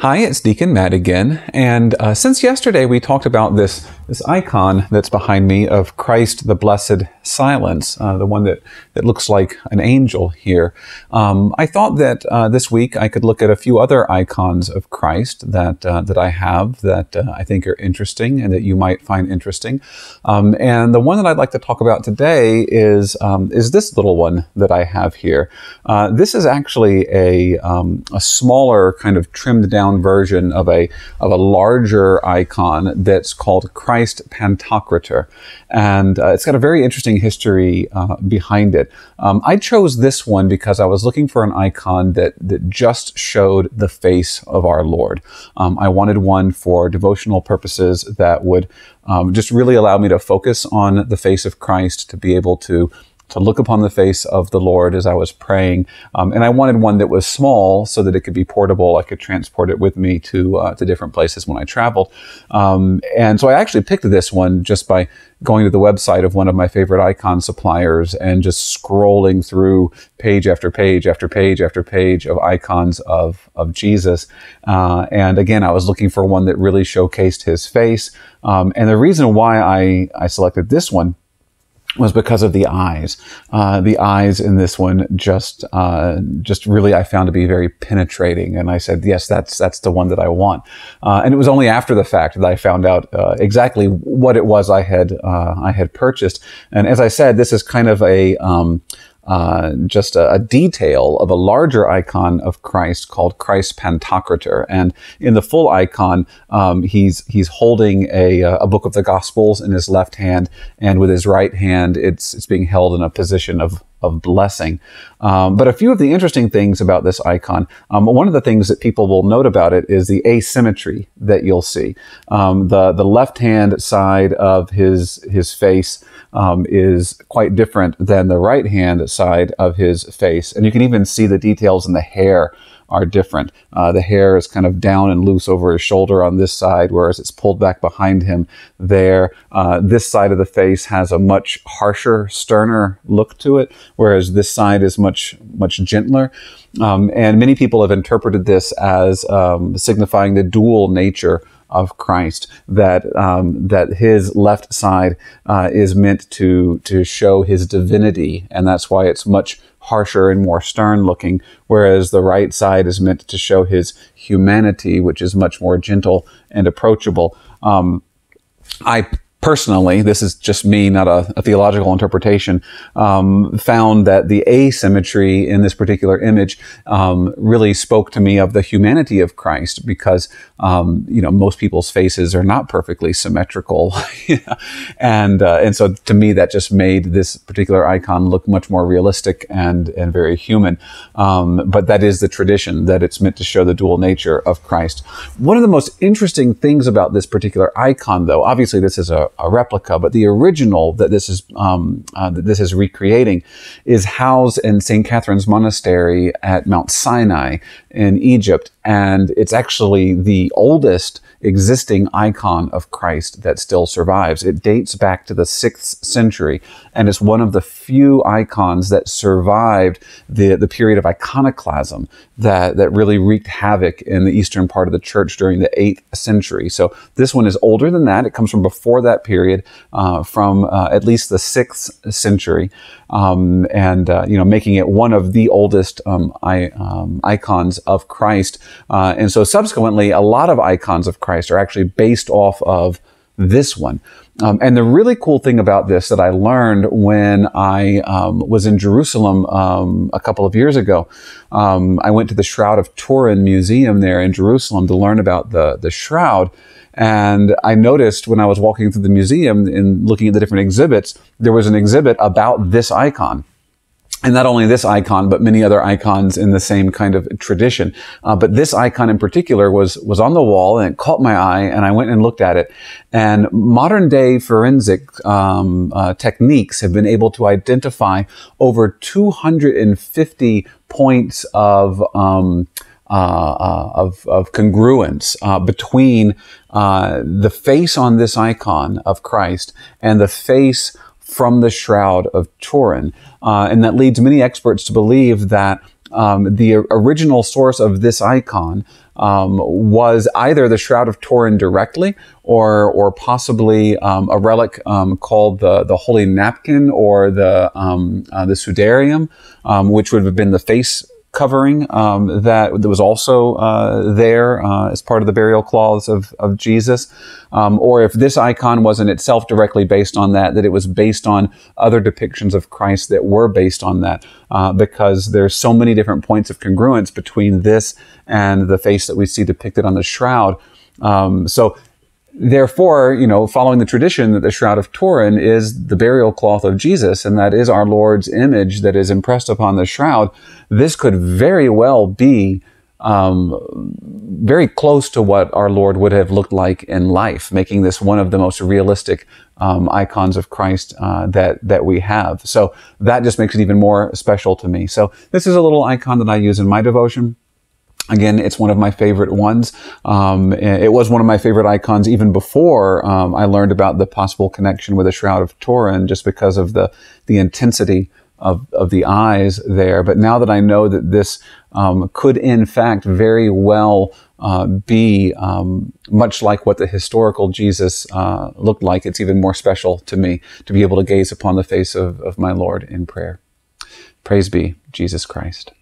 Hi, it's Deacon Matt again, and uh, since yesterday we talked about this this icon that's behind me of Christ the Blessed Silence, uh, the one that, that looks like an angel here. Um, I thought that uh, this week I could look at a few other icons of Christ that uh, that I have that uh, I think are interesting and that you might find interesting. Um, and the one that I'd like to talk about today is um, is this little one that I have here. Uh, this is actually a um, a smaller kind of trimmed down down version of a of a larger icon that's called Christ Pantocrator, and uh, it's got a very interesting history uh, behind it. Um, I chose this one because I was looking for an icon that that just showed the face of our Lord. Um, I wanted one for devotional purposes that would um, just really allow me to focus on the face of Christ, to be able to to look upon the face of the Lord as I was praying. Um, and I wanted one that was small so that it could be portable. I could transport it with me to uh, to different places when I traveled. Um, and so I actually picked this one just by going to the website of one of my favorite icon suppliers and just scrolling through page after page after page after page of icons of of Jesus. Uh, and again, I was looking for one that really showcased his face. Um, and the reason why I I selected this one was because of the eyes. Uh, the eyes in this one just, uh, just really I found to be very penetrating, and I said, yes, that's that's the one that I want. Uh, and it was only after the fact that I found out uh, exactly what it was I had uh, I had purchased. And as I said, this is kind of a um, uh, just a, a, detail of a larger icon of Christ called Christ Pantocrator. And in the full icon, um, he's he's holding a, uh, a book of the Gospels in his left hand, and with his right hand, it's it's being held in a position of of blessing. Um, but a few of the interesting things about this icon, um, one of the things that people will note about it is the asymmetry that you'll see. Um, the the left hand side of his his face um, is quite different than the right hand side of his face, and you can even see the details in the hair are different. Uh, the hair is kind of down and loose over his shoulder on this side, whereas it's pulled back behind him there. Uh, this side of the face has a much harsher, sterner look to it, whereas this side is much, much gentler. Um, and many people have interpreted this as um, signifying the dual nature of Christ. That um, that his left side uh, is meant to to show his divinity, and that's why it's much harsher and more stern looking, whereas the right side is meant to show his humanity, which is much more gentle and approachable. Um, I personally, this is just me, not a, a theological interpretation, um, found that the asymmetry in this particular image um, really spoke to me of the humanity of Christ because, um, you know, most people's faces are not perfectly symmetrical. and, uh, and so to me, that just made this particular icon look much more realistic and, and very human. Um, but that is the tradition that it's meant to show the dual nature of Christ. One of the most interesting things about this particular icon, though, obviously this is a, a, replica, but the original that this is um, uh, that this is recreating is housed in St. Catherine's Monastery at Mount Sinai in Egypt, and it's actually the oldest existing icon of Christ that still survives. It dates back to the sixth century, and it's one of the few icons that survived the, the period of iconoclasm that, that really wreaked havoc in the eastern part of the church during the eighth century. So this one is older than that. It comes from before that period, uh, from uh, at least the sixth century, um, and uh, you know, making it one of the oldest um, I, um, icons of Christ. Uh, and so subsequently, a lot of icons of Christ are actually based off of this one. Um, and the really cool thing about this that I learned when I um, was in Jerusalem um, a couple of years ago, um, I went to the Shroud of Turin Museum there in Jerusalem to learn about the, the shroud. And I noticed when I was walking through the museum and looking at the different exhibits, there was an exhibit about this icon and not only this icon, but many other icons in the same kind of tradition. Uh, but this icon in particular was was on the wall, and it caught my eye, and I went and looked at it. And modern day forensic um, uh, techniques have been able to identify over 250 points of um, uh, uh, of, of, congruence uh, between uh, the face on this icon of Christ and the face from the Shroud of Turin. Uh, and that leads many experts to believe that um, the original source of this icon um, was either the Shroud of Turin directly, or or possibly um, a relic um, called the the Holy Napkin or the um, uh, the Sudarium, um, which would have been the face covering um, that, was also uh, there uh, as part of the burial cloths of, of Jesus, um, or if this icon wasn't itself directly based on that, that it was based on other depictions of Christ that were based on that, uh, because there's so many different points of congruence between this and the face that we see depicted on the shroud. Um, so Therefore, you know, following the tradition that the Shroud of Turin is the burial cloth of Jesus, and that is our Lord's image that is impressed upon the shroud, this could very well be um, very close to what our Lord would have looked like in life, making this one of the most realistic um, icons of Christ uh, that that we have. So that just makes it even more special to me. So this is a little icon that I use in my devotion. Again, it's one of my favorite ones. Um, it was one of my favorite icons even before um, I learned about the possible connection with the Shroud of Turin, just because of the the intensity of, of the eyes there. But now that I know that this um, could, in fact, very well uh, be um, much like what the historical Jesus uh, looked like, it's even more special to me to be able to gaze upon the face of, of my Lord in prayer. Praise be Jesus Christ.